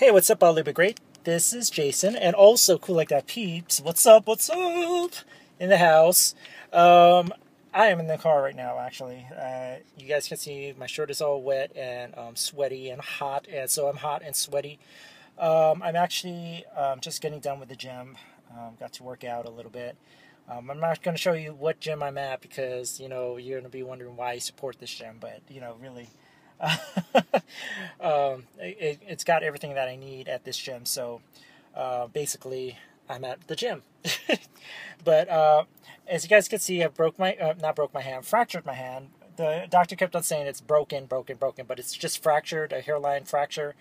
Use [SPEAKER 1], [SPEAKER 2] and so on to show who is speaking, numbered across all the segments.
[SPEAKER 1] Hey, what's up, It Great? This is Jason, and also Cool Like That Peeps. What's up, what's up? In the house. Um, I am in the car right now, actually. Uh, you guys can see my shirt is all wet and um, sweaty and hot, and so I'm hot and sweaty. Um, I'm actually um, just getting done with the gym. Um, got to work out a little bit. Um, I'm not going to show you what gym I'm at because, you know, you're going to be wondering why I support this gym, but, you know, really um, it, has got everything that I need at this gym. So uh, basically, I'm at the gym. but uh, as you guys can see, I broke my uh, not broke my hand, fractured my hand. The doctor kept on saying it's broken, broken, broken, but it's just fractured, a hairline fracture.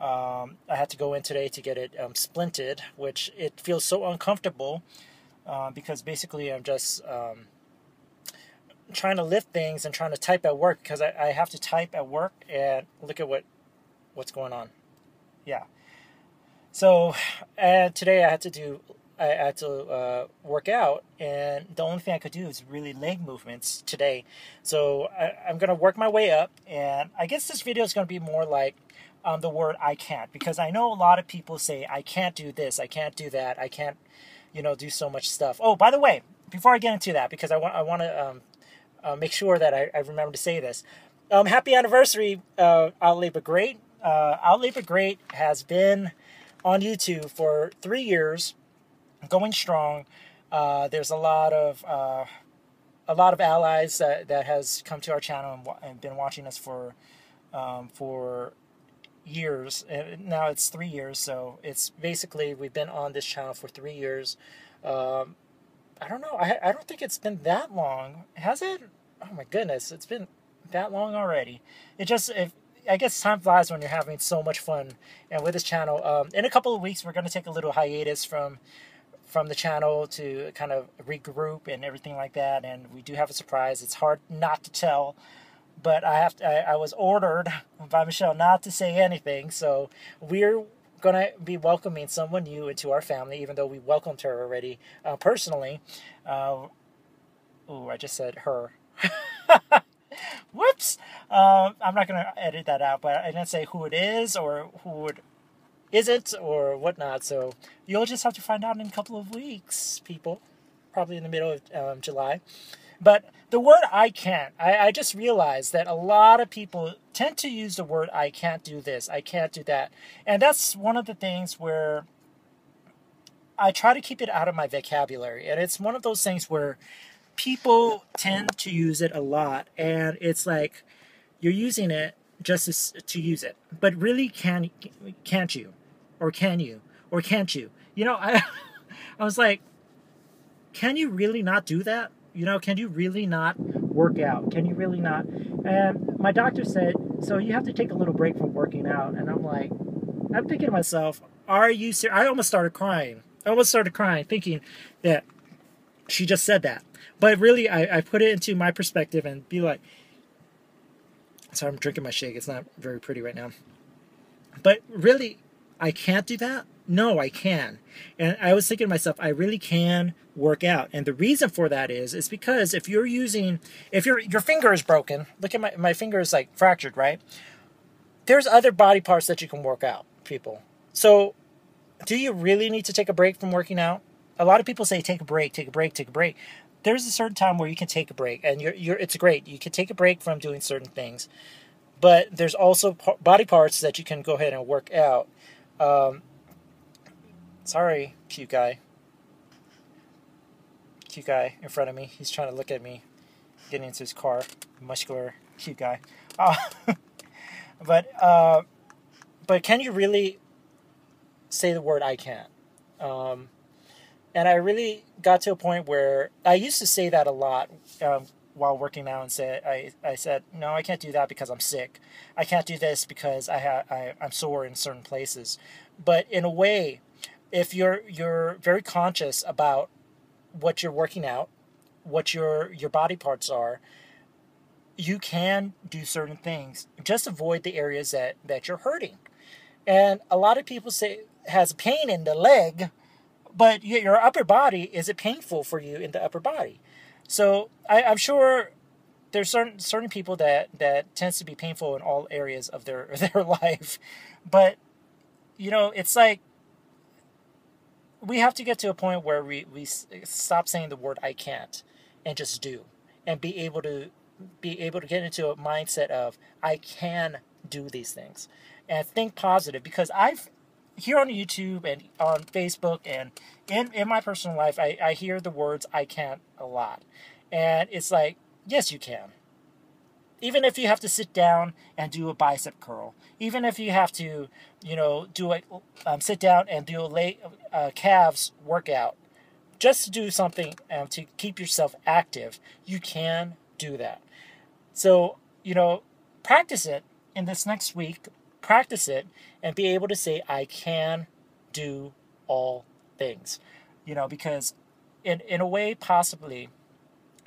[SPEAKER 1] Um, I had to go in today to get it um, splinted, which it feels so uncomfortable uh, because basically I'm just um, trying to lift things and trying to type at work because I, I have to type at work and look at what what's going on. Yeah. So and today I had to do I had to uh, work out, and the only thing I could do is really leg movements today. So I, am gonna work my way up, and I guess this video is gonna be more like um, the word "I can't" because I know a lot of people say I can't do this, I can't do that, I can't, you know, do so much stuff. Oh, by the way, before I get into that, because I want I want to um, uh, make sure that I, I, remember to say this. Um, happy anniversary, uh, Great. Uh, Great has been on YouTube for three years, going strong. Uh, there's a lot of uh, a lot of allies that, that has come to our channel and, and been watching us for um, for years. Now it's three years, so it's basically we've been on this channel for three years. Um, I don't know. I I don't think it's been that long, has it? Oh my goodness, it's been that long already. It just if I guess time flies when you're having so much fun. And with this channel, um, in a couple of weeks, we're going to take a little hiatus from from the channel to kind of regroup and everything like that. And we do have a surprise. It's hard not to tell, but I have to, I, I was ordered by Michelle not to say anything. So we're going to be welcoming someone new into our family, even though we welcomed her already uh, personally. Uh, oh, I just said her. Whoops! Uh, I'm not going to edit that out, but I didn't say who it is or who it isn't or whatnot. So you'll just have to find out in a couple of weeks, people. Probably in the middle of um, July. But the word I can't, I, I just realized that a lot of people tend to use the word I can't do this, I can't do that. And that's one of the things where I try to keep it out of my vocabulary. And it's one of those things where people tend to use it a lot. And it's like you're using it just to, use it. But really, can, can't you? Or can you? Or can't you? You know, I, I was like, can you really not do that? You know, can you really not work out? Can you really not? And my doctor said, so you have to take a little break from working out. And I'm like, I'm thinking to myself, are you serious? I almost started crying. I almost started crying thinking that she just said that. But really, I, I put it into my perspective and be like, so I'm drinking my shake. It's not very pretty right now. But really, I can't do that. No, I can. And I was thinking to myself, I really can work out. And the reason for that is, is because if you're using, if your your finger is broken, look at my, my finger is like fractured, right? There's other body parts that you can work out, people. So do you really need to take a break from working out? A lot of people say take a break, take a break, take a break. There's a certain time where you can take a break, and you're, you're it's great. You can take a break from doing certain things, but there's also body parts that you can go ahead and work out. Um, sorry, cute guy cute guy in front of me. He's trying to look at me, getting into his car. Muscular, cute guy. Uh, but uh, but can you really say the word I can't? Um, and I really got to a point where I used to say that a lot um, while working out and say I, I said no I can't do that because I'm sick. I can't do this because I have I, I'm sore in certain places. But in a way, if you're you're very conscious about what you're working out, what your your body parts are, you can do certain things. Just avoid the areas that that you're hurting. And a lot of people say has pain in the leg, but your upper body is it painful for you in the upper body? So I, I'm sure there's certain certain people that that tends to be painful in all areas of their their life, but you know, it's like we have to get to a point where we, we stop saying the word I can't and just do and be able to be able to get into a mindset of I can do these things and think positive because I've here on YouTube and on Facebook and in, in my personal life I, I hear the words I can't a lot. And it's like, yes you can. Even if you have to sit down and do a bicep curl, even if you have to, you know, do a um, sit down and do a late uh, calves workout, just to do something um, to keep yourself active, you can do that. So, you know, practice it in this next week, practice it, and be able to say, I can do all things. You know, because in, in a way, possibly,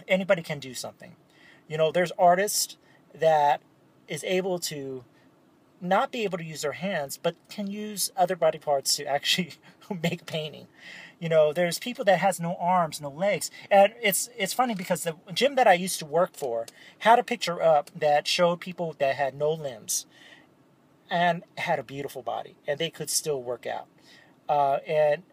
[SPEAKER 1] anybody can do something. You know, there's artists that is able to not be able to use their hands, but can use other body parts to actually make painting. You know, there's people that has no arms, no legs, and it's it's funny because the gym that I used to work for had a picture up that showed people that had no limbs and had a beautiful body, and they could still work out. Uh, and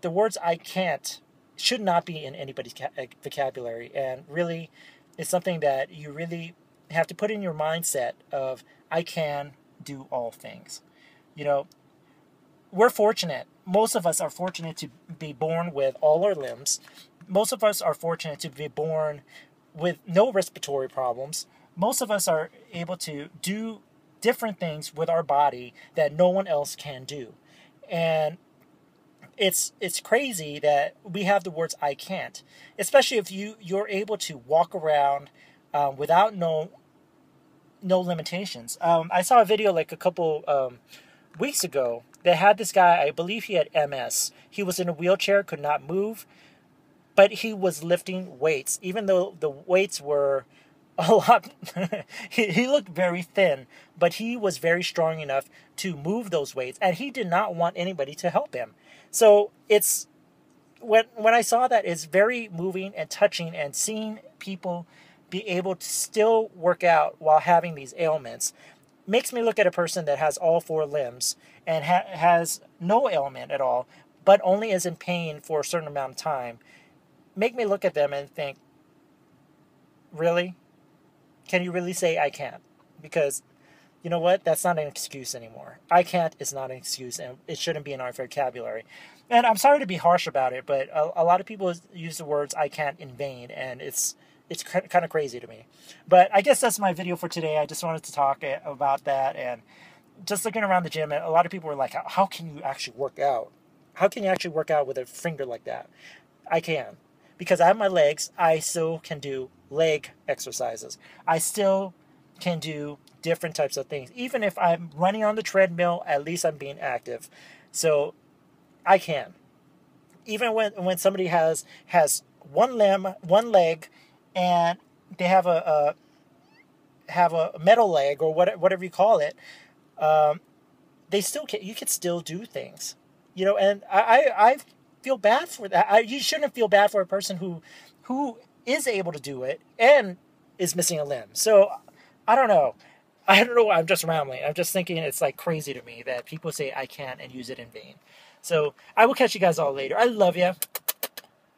[SPEAKER 1] the words "I can't" should not be in anybody's vocabulary, and really, it's something that you really have to put in your mindset of "I can do all things." You know, we're fortunate. Most of us are fortunate to be born with all our limbs. Most of us are fortunate to be born with no respiratory problems. Most of us are able to do different things with our body that no one else can do. And it's it's crazy that we have the words I can't, especially if you you're able to walk around um, without no no limitations. Um, I saw a video like a couple um, weeks ago they had this guy, I believe he had MS. He was in a wheelchair, could not move, but he was lifting weights, even though the weights were a lot. he, he looked very thin, but he was very strong enough to move those weights, and he did not want anybody to help him. So it's when when I saw that, it's very moving and touching, and seeing people be able to still work out while having these ailments makes me look at a person that has all four limbs and ha- has no ailment at all, but only is in pain for a certain amount of time. Make me look at them and think, really? Can you really say I can't? Because you know what? That's not an excuse anymore. I can't is not an excuse, and it shouldn't be in our vocabulary. And I'm sorry to be harsh about it, but a, a lot of people use the words "I can't" in vain, and it's it's kind of crazy to me. But I guess that's my video for today. I just wanted to talk eh, about that and just looking around the gym. A lot of people were like, "How can you actually work out? How can you actually work out with a finger like that?" I can because I have my legs. I still can do leg exercises. I still can do different types of things. Even if I'm running on the treadmill, at least I'm being active. So I can. Even when when somebody has has one limb, one leg, and they have a, a have a metal leg or what, whatever you call it, um, they still can. You can still do things, you know. And I, I, I feel bad for that. I, you shouldn't feel bad for a person who who is able to do it and is missing a limb. So I don't know. I don't know. Why I'm just rambling. I'm just thinking it's like crazy to me that people say I can't and use it in vain. So I will catch you guys all later. I love you.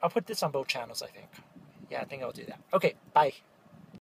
[SPEAKER 1] I'll put this on both channels, I think. Yeah, I think I'll do that. Okay, bye.